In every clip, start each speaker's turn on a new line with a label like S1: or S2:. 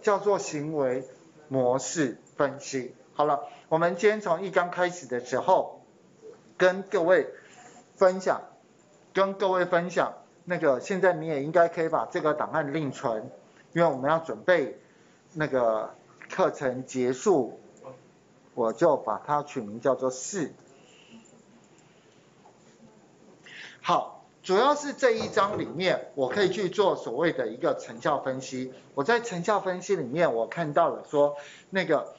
S1: 叫做行为模式分析。好了，我们今天从一刚开始的时候，跟各位分享，跟各位分享那个，现在你也应该可以把这个档案另存，因为我们要准备那个课程结束，我就把它取名叫做四。好。主要是这一章里面，我可以去做所谓的一个成效分析。我在成效分析里面，我看到了说，那个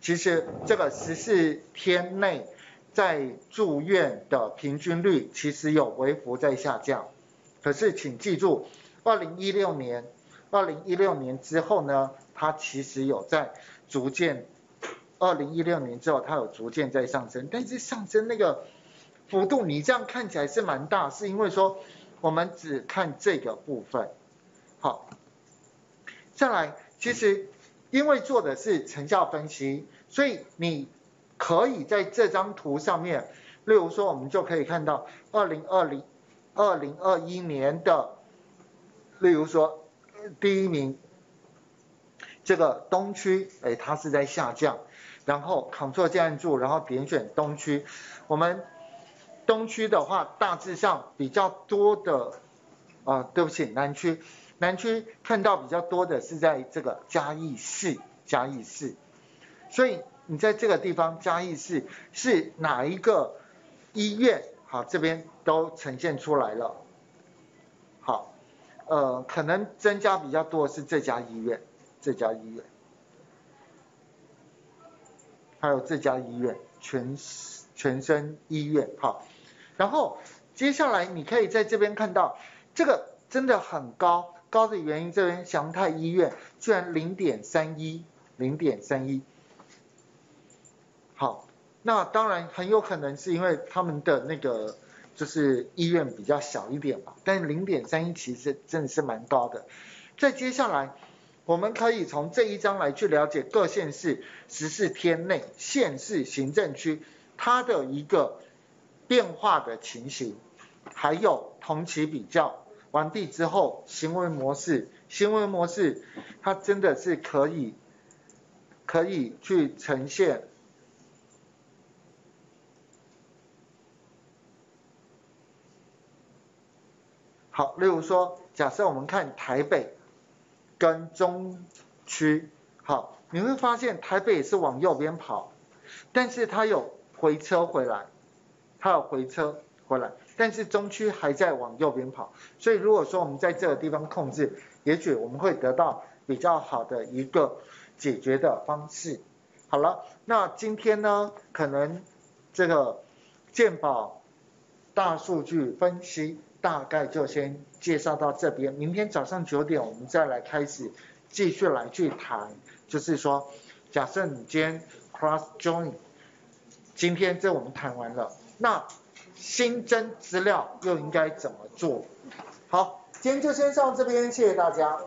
S1: 其实这个十四天内在住院的平均率其实有微幅在下降。可是请记住，二零一六年，二零一六年之后呢，它其实有在逐渐，二零一六年之后它有逐渐在上升，但是上升那个。幅度你这样看起来是蛮大，是因为说我们只看这个部分。好，再来，其实因为做的是成效分析，所以你可以在这张图上面，例如说我们就可以看到二零二零二零二一年的，例如说第一名这个东区，哎，它是在下降，然后 Ctrl 键按住，然后点选东区，我们。东区的话，大致上比较多的，啊，对不起，南区，南区看到比较多的是在这个嘉义市，嘉义市，所以你在这个地方嘉义市是哪一个医院？好，这边都呈现出来了。好，呃，可能增加比较多的是这家医院，这家医院，还有这家医院，全全身医院，好。然后接下来你可以在这边看到，这个真的很高，高的原因这边祥泰医院居然零点三一，零点三一。好，那当然很有可能是因为他们的那个就是医院比较小一点嘛，但零点三一其实真的是蛮高的。再接下来，我们可以从这一章来去了解各县市十四天内县市行政区它的一个。变化的情形，还有同期比较完毕之后，行为模式，行为模式，它真的是可以，可以去呈现。好，例如说，假设我们看台北跟中区，好，你会发现台北也是往右边跑，但是它有回车回来。它要回车回来，但是中区还在往右边跑，所以如果说我们在这个地方控制，也许我们会得到比较好的一个解决的方式。好了，那今天呢，可能这个鉴宝大数据分析大概就先介绍到这边，明天早上九点我们再来开始继续来去谈，就是说，假设你今天 cross join，今天这我们谈完了。那新增资料又应该怎么做？好，今天就先上这边，谢谢大家。